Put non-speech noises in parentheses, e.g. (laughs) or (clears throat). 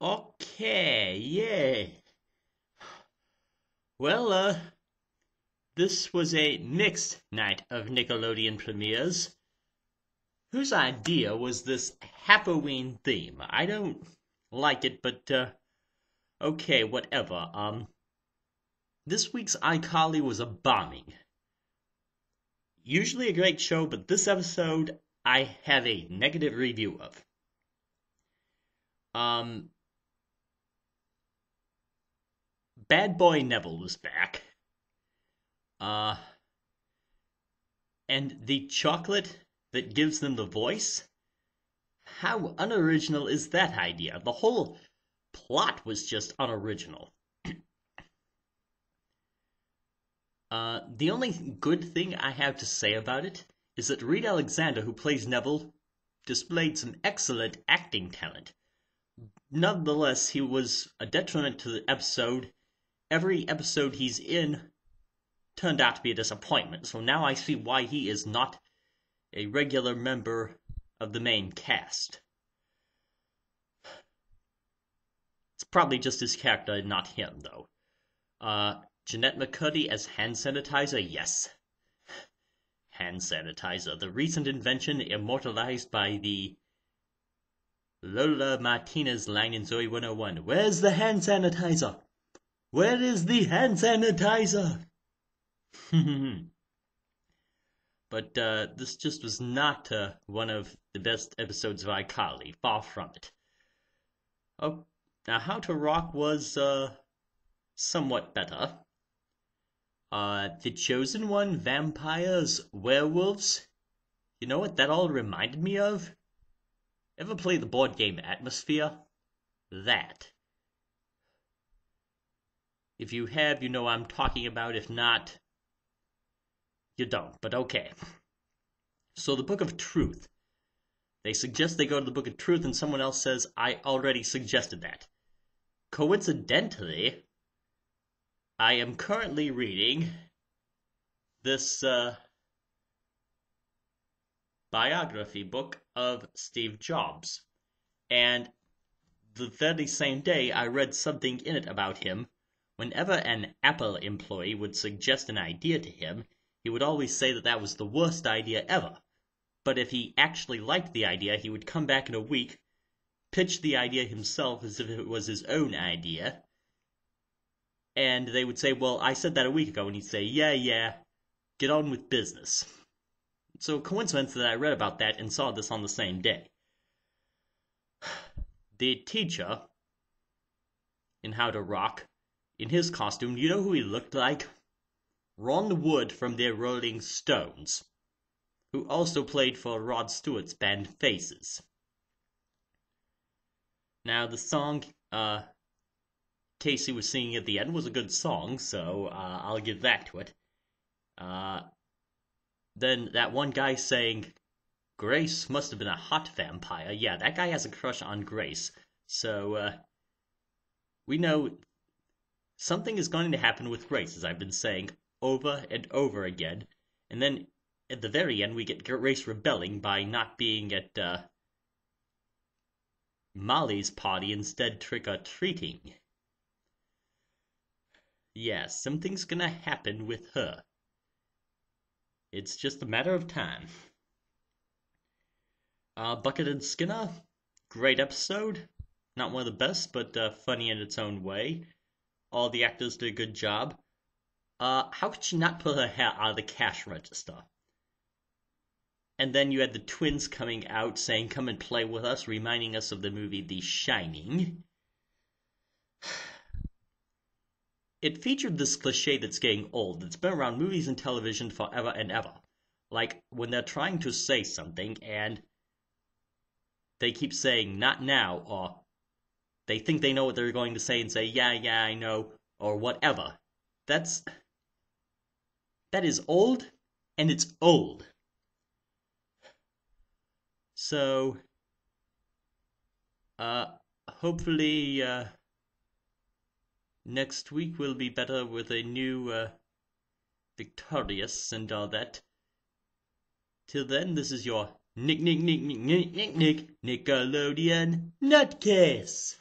Okay, yeah. Well, uh, this was a mixed night of Nickelodeon premieres. Whose idea was this Halloween theme? I don't like it, but, uh, okay, whatever. Um, this week's iCarly was a bombing. Usually a great show, but this episode I have a negative review of. Um, Bad Boy Nevel was back. Uh, and the chocolate that gives them the voice? How unoriginal is that idea? The whole plot was just unoriginal. (clears throat) uh, the only good thing I have to say about it is that Reed Alexander, who plays Nevel, displayed some excellent acting talent. Nonetheless, he was a detriment to the episode every episode he's in turned out to be a disappointment. So now I see why he is not a regular member of the main cast. It's probably just his character, not him, though. Uh, Jennette McCurdy as hand sanitizer, yes. Hand sanitizer, the recent invention immortalized by the Lola Martinez line in Zoey 101. Where's the hand sanitizer? Where is the hand sanitizer? (laughs) but uh, this just was not uh, one of the best episodes of iCarly. Far from it. Oh, now How to Rock was uh, somewhat better. Uh, the Chosen One, vampires, werewolves. You know what that all reminded me of? Ever play the board game Atmosfear? That. If you have, you know I'm talking about. If not, you don't, but okay. So the Book of Truth. They suggest they go to the Book of Truth, and someone else says, I already suggested that. Coincidentally, I am currently reading this uh, biography book of Steve Jobs. And the very same day, I read something in it about him Whenever an Apple employee would suggest an idea to him, he would always say that that was the worst idea ever. But if he actually liked the idea, he would come back in a week, pitch the idea himself as if it was his own idea, and they would say, Well, I said that a week ago, and he'd say, Yeah, yeah, get on with business. So, coincidence that I read about that and saw this on the same day. (sighs) The teacher in How to Rock in his costume, you know who he looked like? Ron Wood from the Rolling Stones, who also played for Rod Stewart's band Faces. Now, the song uh, Kacey was singing at the end was a good song, so uh, I'll give that to it. Uh, then that one guy saying, Grace must have been a hot vampire. Yeah, that guy has a crush on Grace. So, uh, we know Something is going to happen with Grace, as I've been saying over and over again, and then at the very end we get Grace rebelling by not being at uh, Molly's party, instead trick or treating. Yeah, something's gonna happen with her. It's just a matter of time. Uh, Bucket and Skinner, great episode. Not one of the best, but uh, funny in its own way all the actors did a good job. Uh, how could she not pull her hair out of the cash register? And then you had the twins coming out saying, Come and play with us, reminding us of the movie The Shining. It featured this cliche that's getting old, that's been around movies and television forever and ever. Like when they're trying to say something and they keep saying, Not now, or they think they know what they're going to say and say, yeah, yeah, I know, or whatever. That's. That is old, and it's old. So. Uh, hopefully, uh, next week will be better with a new, uh, Victorious and all that. Till then, this is your Nick, Nick, Nick, Nick, Nick, Nick, Nick, Nickelodeon Nutcase.